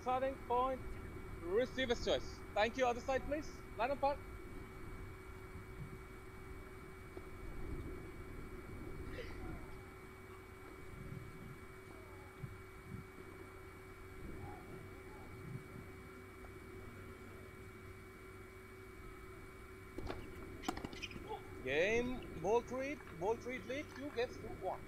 starting point. Receiver's choice. Thank you. Other side, please. Line apart. Game, Bolt Reid, Bolt Reid lead, two gets to one.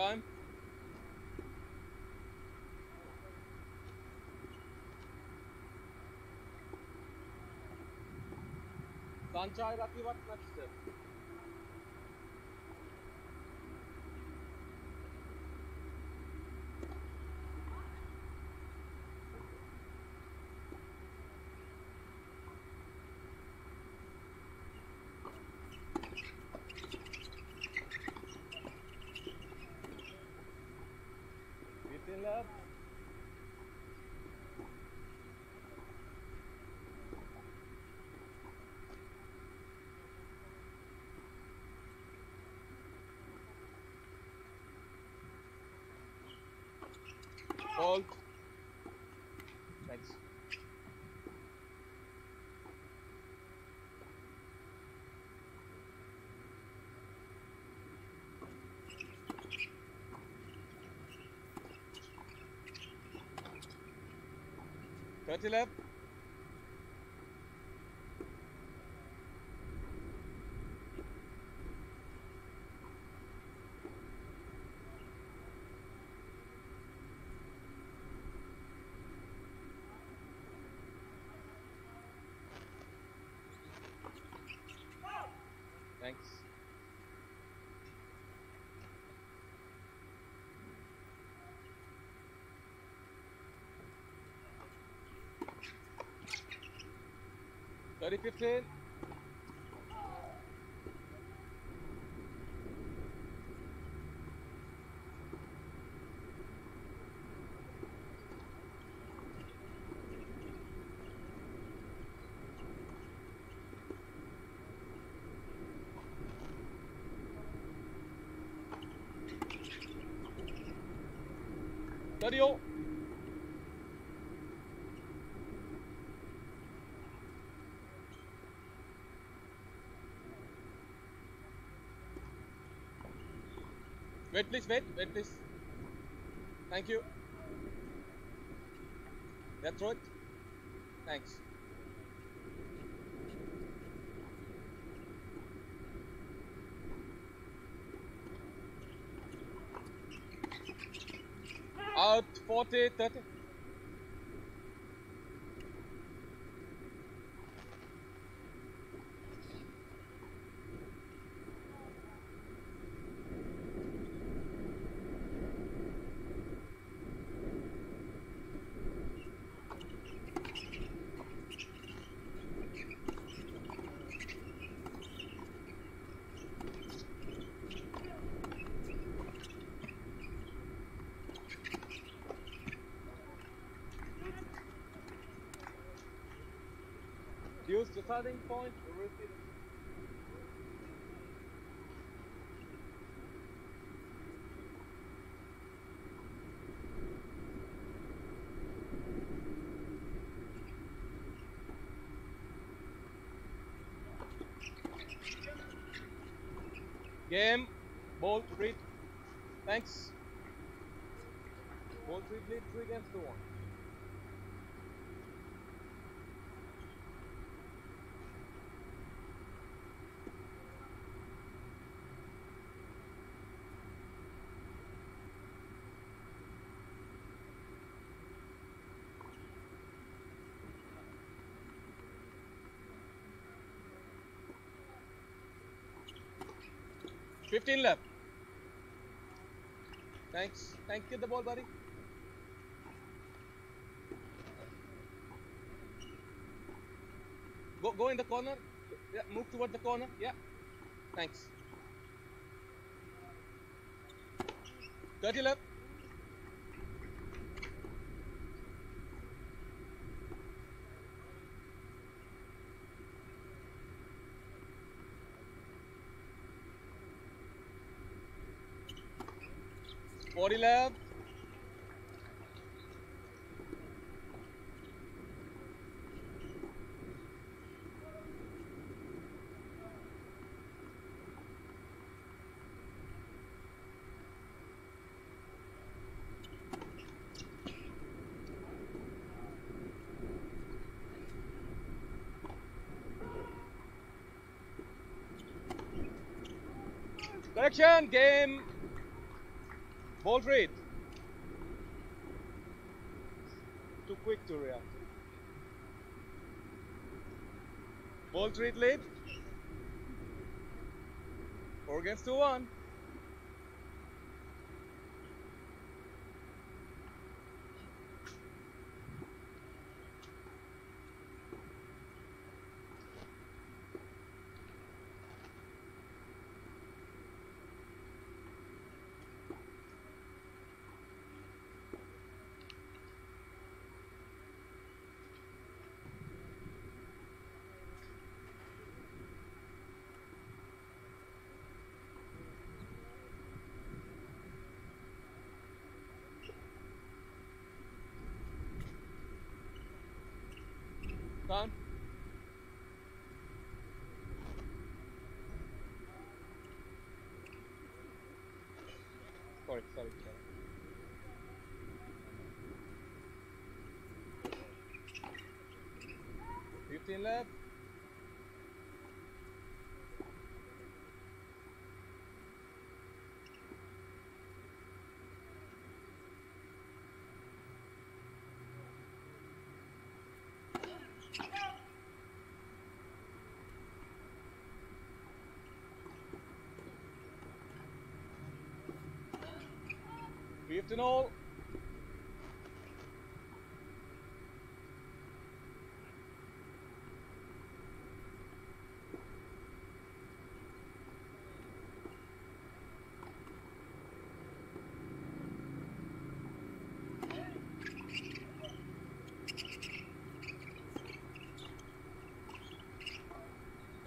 time. Sancağı Irak'ı bakmak. Within lab. Hold. Thanks. Thirty left. Thanks. Thirty fifteen. Thirty oh. Wait, please, wait, wait, please. Thank you. That's right. Thanks. Out 40, 30. Use the starting point. Repeat. Game. Bolt Reid. Thanks. Bolt Reid lead three against the one. 15 left. Thanks. Thank you, the ball, buddy. Go, go in the corner. Yeah, move toward the corner. Yeah. Thanks. 30 left. Forty left. Correction, game. Bolt Reid. Too quick to react. Bolt Reid lead. Four against two one. Down. Sorry, sorry, sorry. Fifteen left. Fifteen all.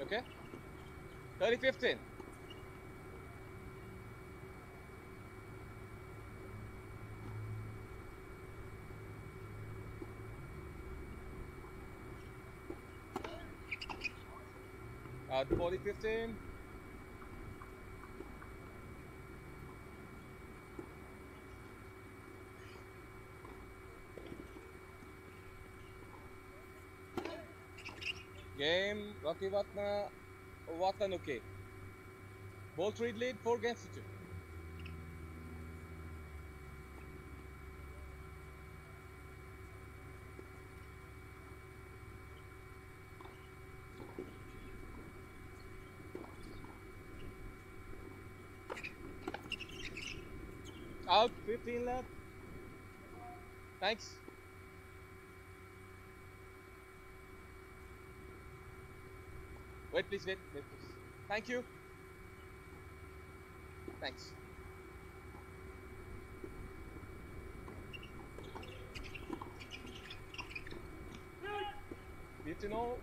Okay. 30 15. 40 15. Game Rocky Watna Watanuke. Bolt Reid lead 4 against 2. Out 15 left. Thanks. Wait, please, wait, wait, please. Thank you. Thanks. Need to know.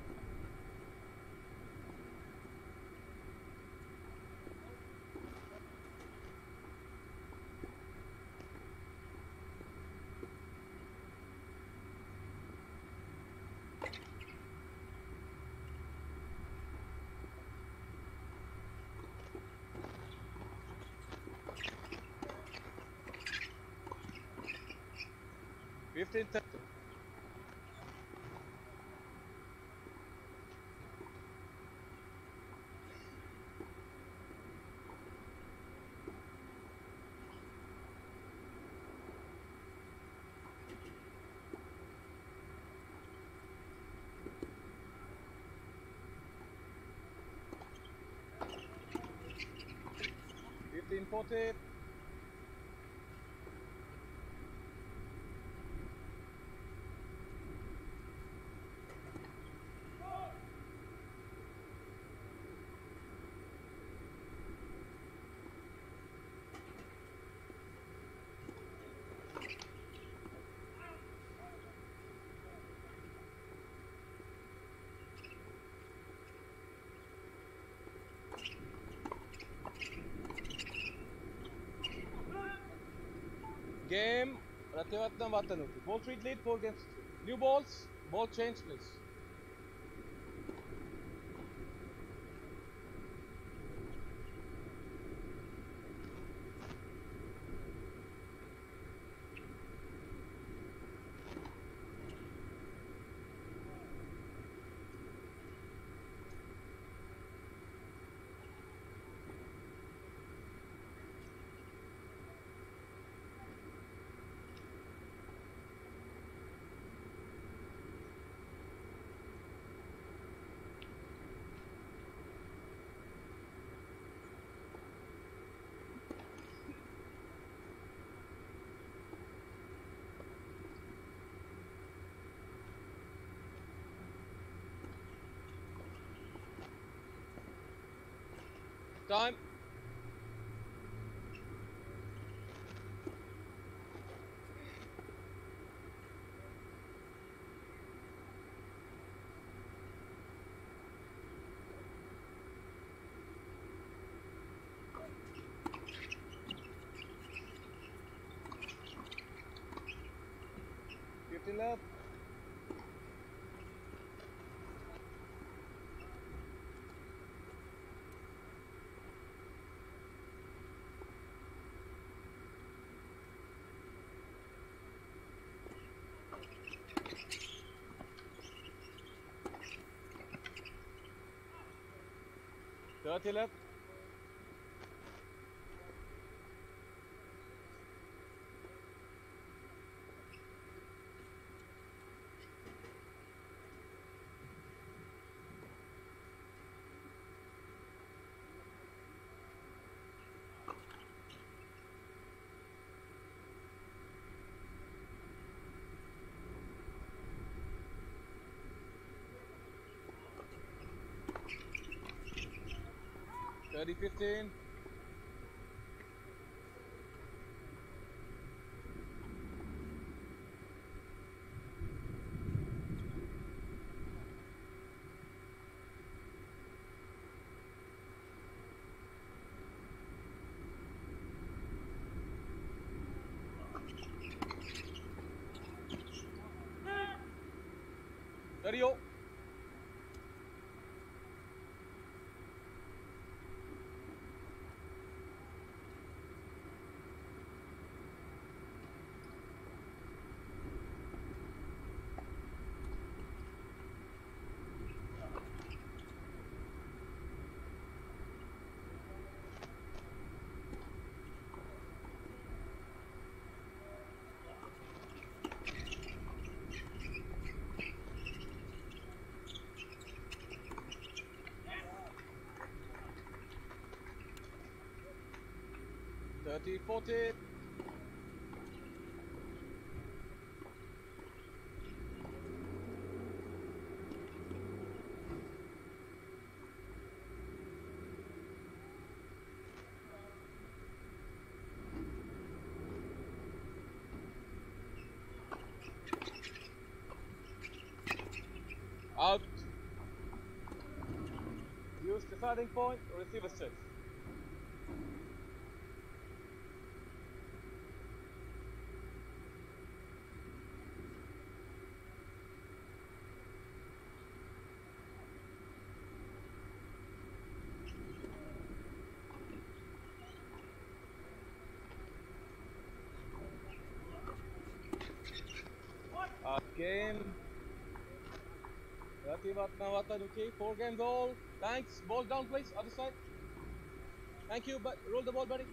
have to intercept have to import it. Game Ratiwatana Watanuki. Ball treat lead, four games. New balls, ball change please. Time. Fifteen left. Thirty left. Thirty fifteen. Thirty oh. Thirty forty. Out. Use deciding point, or receive a Ratna Ratna, okay. Four games all. Thanks. Ball down, please. Other side. Thank you, but roll the ball, buddy.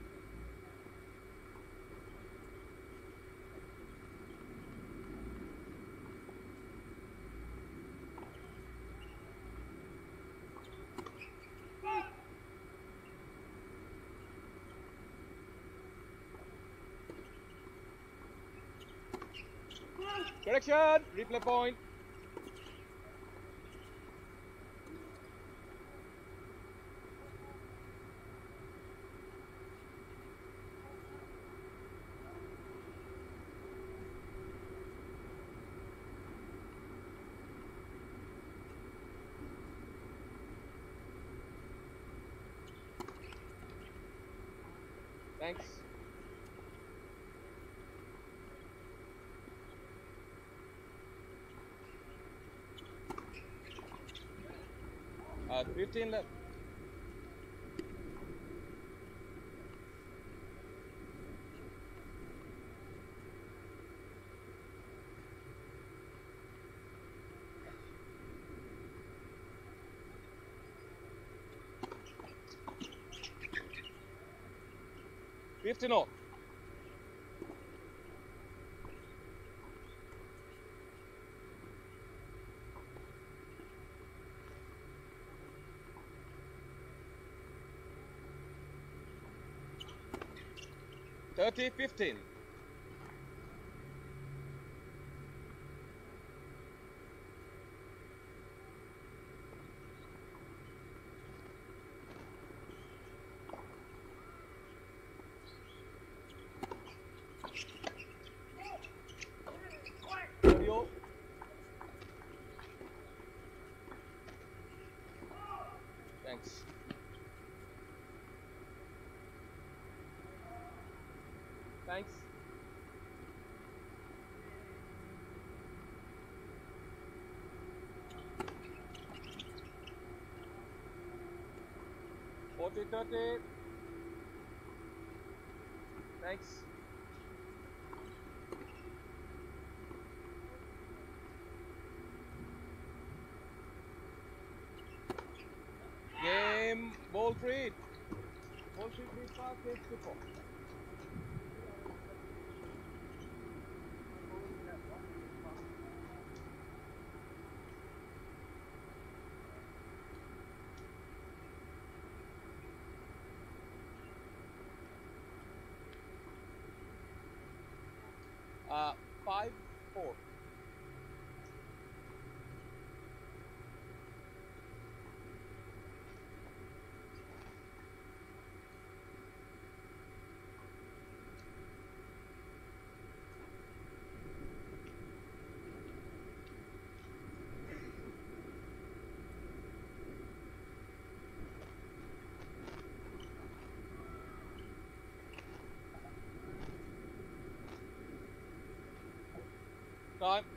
Correction! Replay point! 15 left. Fifteen all. Fifteen. Audio. Thanks. Thanks. Forty, thirty. Thanks. Game Bolt Reid. Bolt Reid, please pass this to Uh, five, four. Time.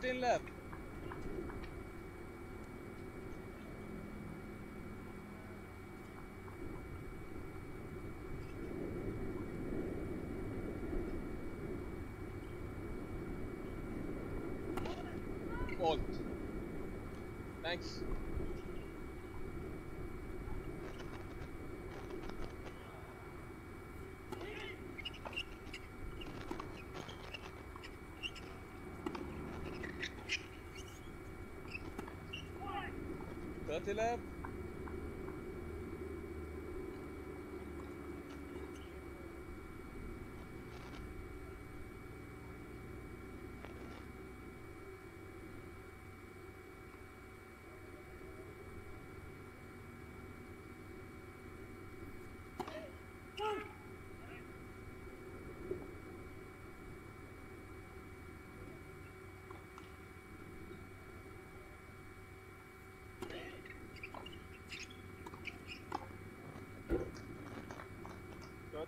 Fifteen left. Fault. Thanks. Thirty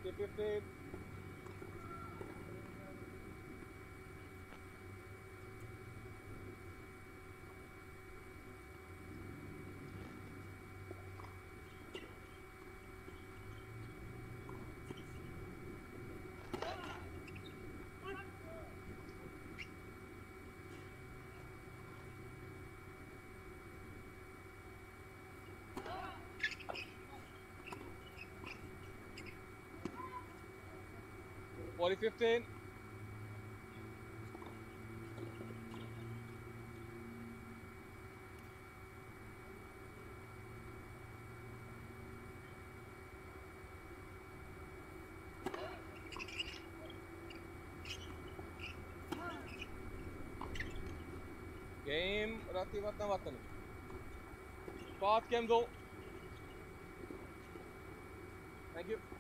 left. Thirty fifteen. Sorry, 15. Game Ratiwatana Watanuki. Paat game go. Thank you.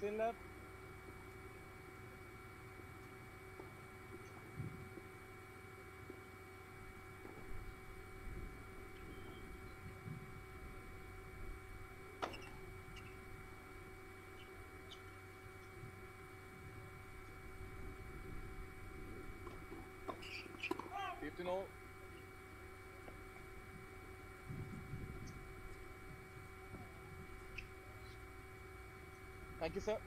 Fifteen left. Fifteen all. Thank you, sir.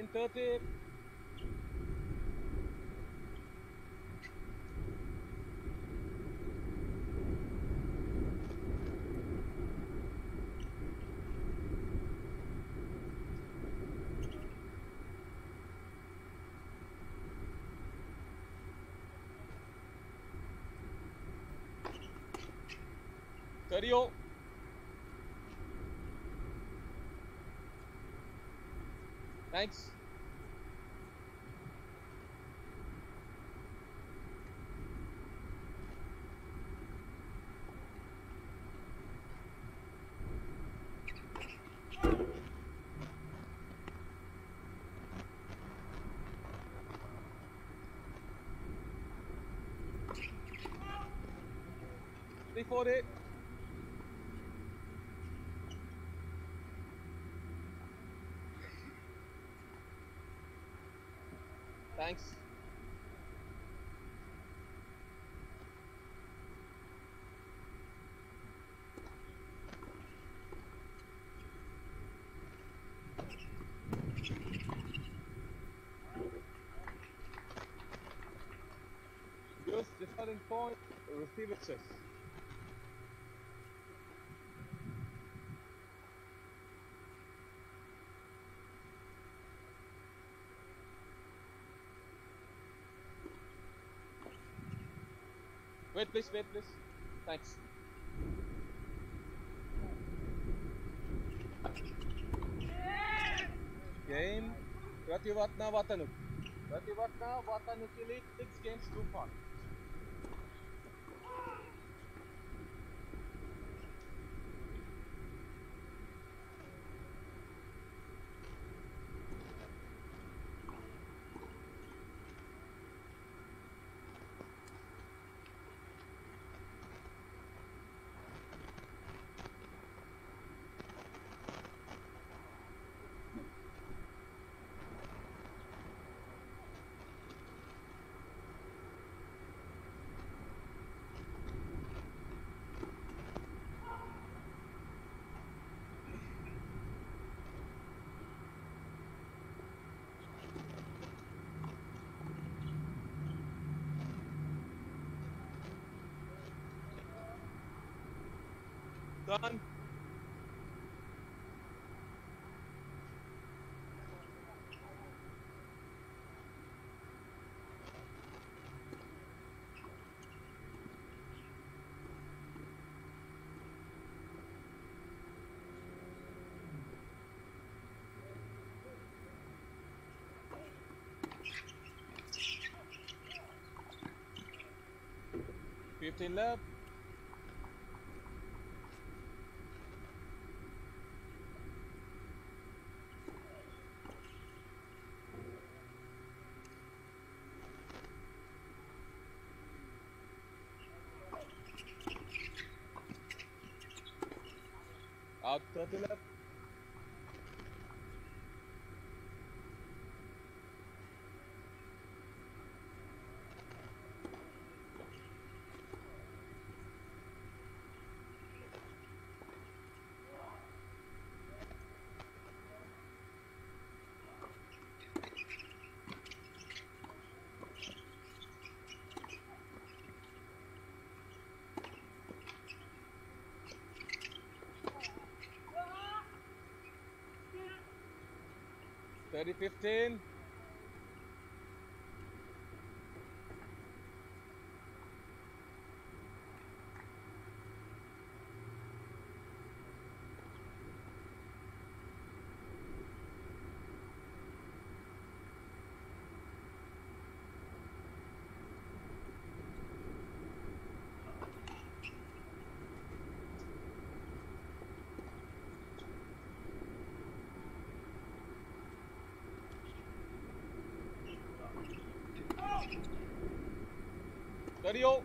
Fifteen thirty. Thirty all. Thanks. Three forty. Thanks. Use the point, receive access. Wait, please, wait, please. Thanks. Game. Ratiwatana Watanuki. Ratiwatana Watanuki Elite 6 games, 2 points. Done. Fifteen left. आप दिल आप 3015. Ready-o!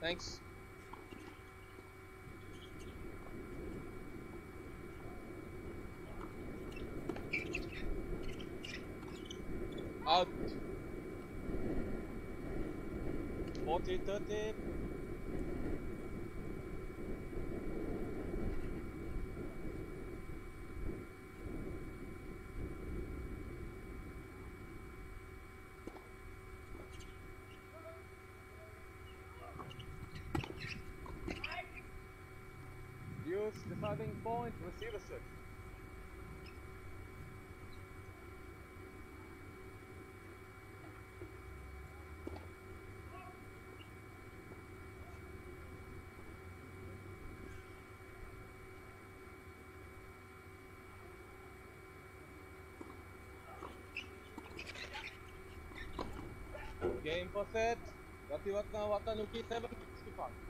Thanks. 40, 30. Use deciding point, percent. Dati wat na watan uki seven sixty five.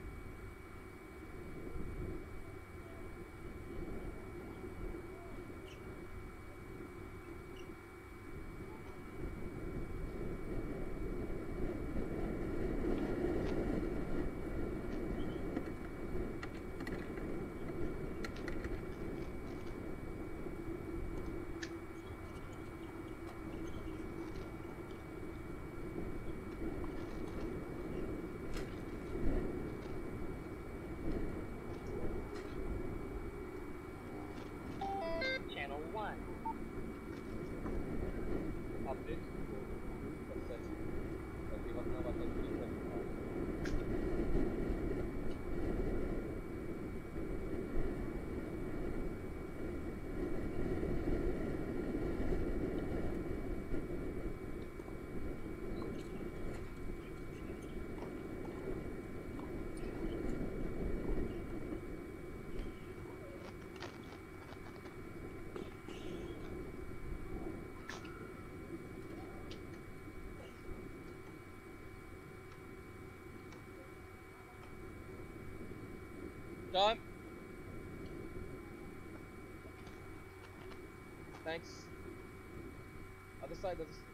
Done. Thanks. Other side, other side.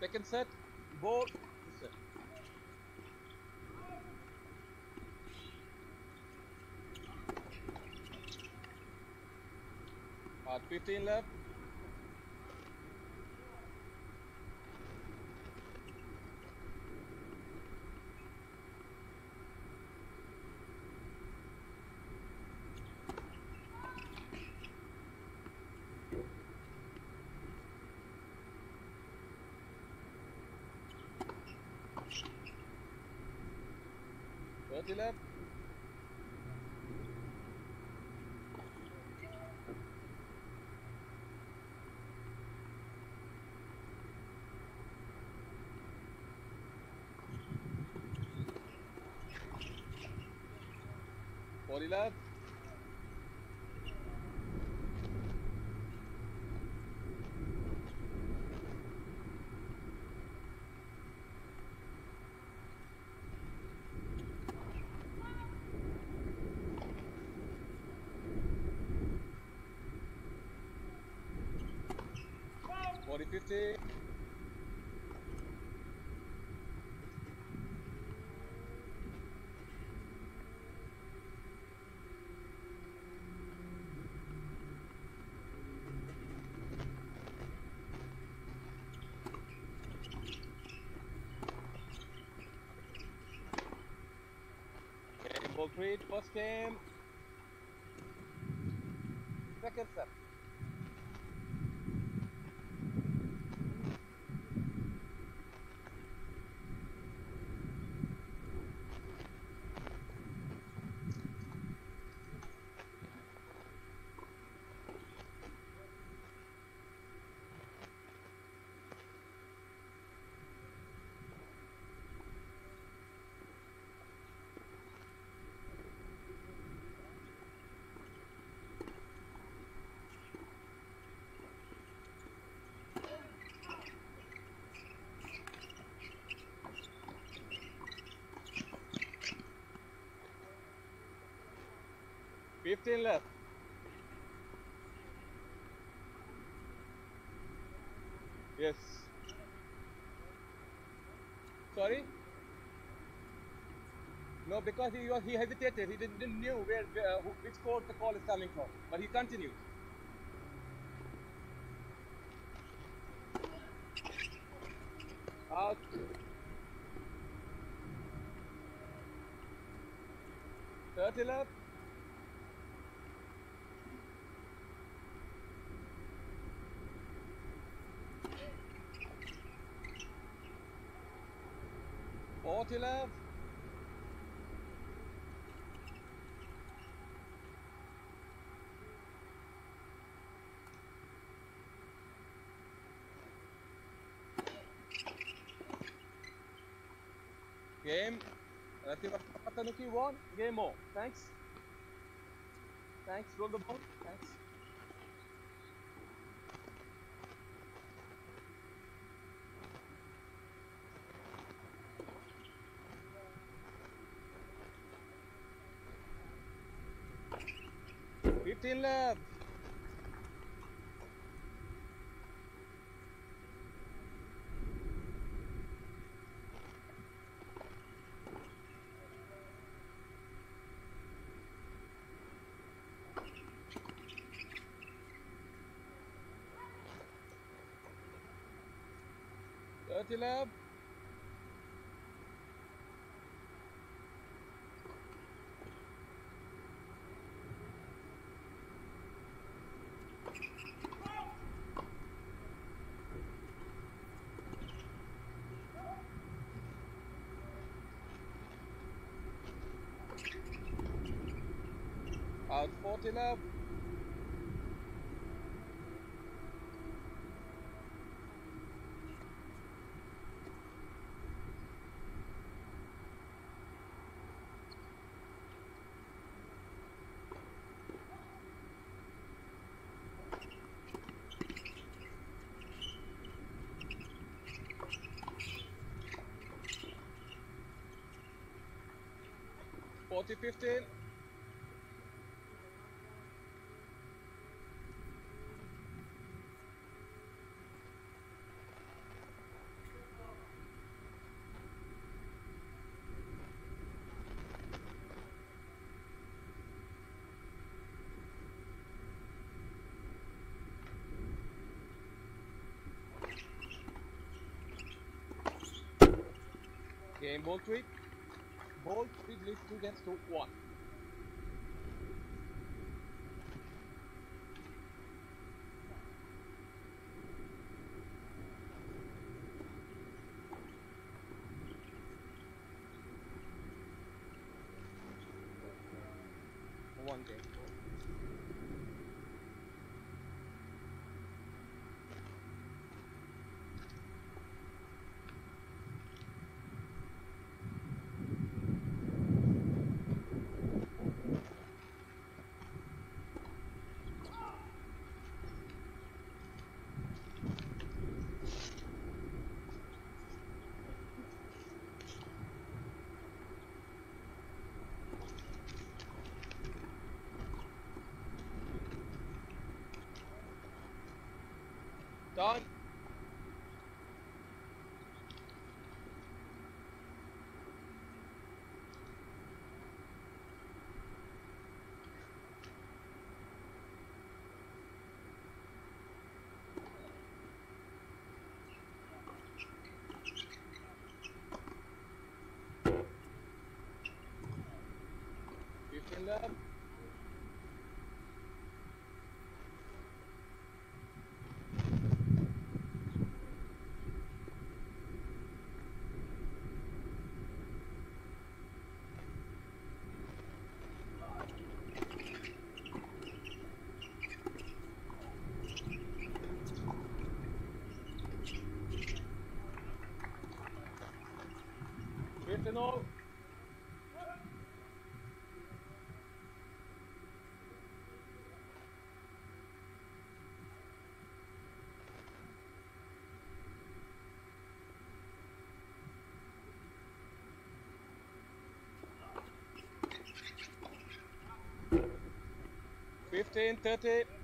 Second set, ball, At 15 left. Left. Forty left. Forty fifty. Full treat, first aim. Second step. 15 left. Yes. Sorry? No, because he, he hesitated. He didn't, didn't knew where, where which court the call is coming from. But he continued. Out. Thirty left. Forty left. Game. Tanuki won. Game more. Thanks. Thanks. Roll the ball. Thanks. Fifteen left. Thirty left. Out 40 left. Forty fifteen. playing ball three. Bolt Reid leads two games to one. One game. Done. Fifteen Fifteen all. Fifteen, thirty.